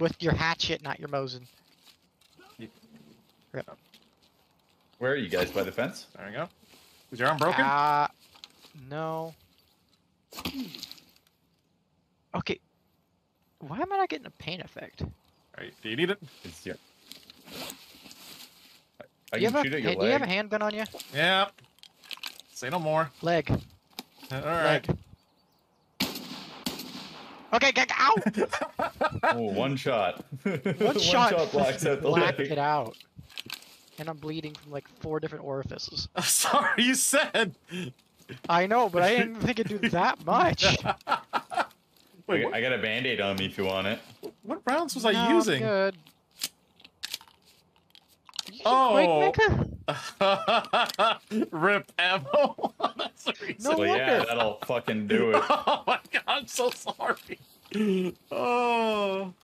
With your hatchet, not your Mosin. Where are you guys by the fence? There we go. Is your arm broken? Uh, no. Okay. Why am I not getting a pain effect? Alright, do you need it? It's your... I, I do you can have shoot a, at your hey, do you have a handgun on you? Yeah. Say no more. Leg. Alright. Leg. Okay, get out! Oh, one shot. One, shot, blacks out the blacked leg. it out. And I'm bleeding from like four different orifices. I'm sorry, you said. I know, but I didn't think it'd do that much. Wait, I, got a band-aid on me if you want it. what rounds was No, I I'm using? Good. You Oh. Quake Maker? Rip ammo. That's the reason. No so yeah, that'll fucking do it. Oh my god, So sorry. Oh.